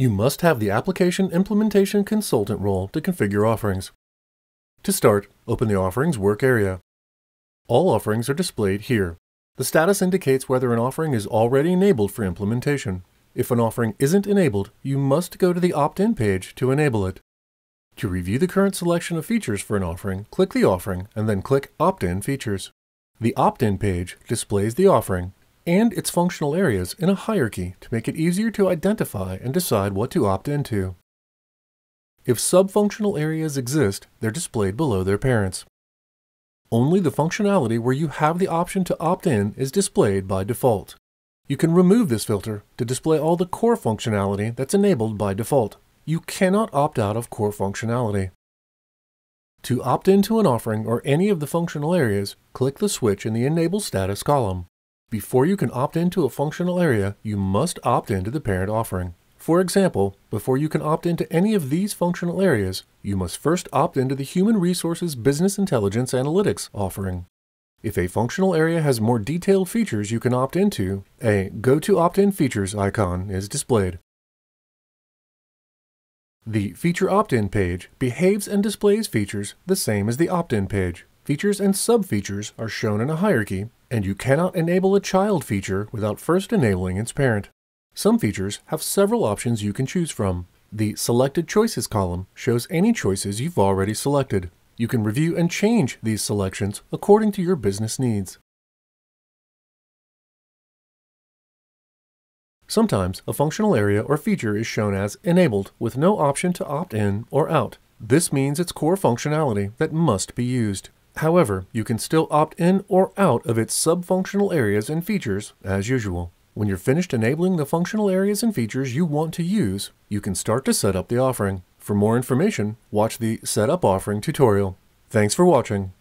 You must have the Application Implementation Consultant role to configure offerings. To start, open the Offerings work area. All offerings are displayed here. The status indicates whether an offering is already enabled for implementation. If an offering isn't enabled, you must go to the opt-in page to enable it. To review the current selection of features for an offering, click the offering and then click Opt-in Features. The opt-in page displays the offering and its functional areas in a hierarchy to make it easier to identify and decide what to opt into. If sub-functional areas exist, they're displayed below their parents. Only the functionality where you have the option to opt in is displayed by default. You can remove this filter to display all the core functionality that's enabled by default. You cannot opt out of core functionality. To opt into an offering or any of the functional areas, click the switch in the Enable Status column. Before you can opt into a functional area, you must opt into the parent offering. For example, before you can opt into any of these functional areas, you must first opt into the Human Resources Business Intelligence Analytics offering. If a functional area has more detailed features you can opt into, a Go to Opt-in Features icon is displayed. The Feature Opt-in page behaves and displays features the same as the opt-in page. Features and sub-features are shown in a hierarchy, and you cannot enable a child feature without first enabling its parent. Some features have several options you can choose from. The Selected Choices column shows any choices you've already selected. You can review and change these selections according to your business needs. Sometimes a functional area or feature is shown as enabled with no option to opt in or out. This means it's core functionality that must be used. However, you can still opt in or out of its sub-functional areas and features as usual. When you're finished enabling the functional areas and features you want to use, you can start to set up the offering. For more information, watch the Set Up Offering tutorial. Thanks for watching.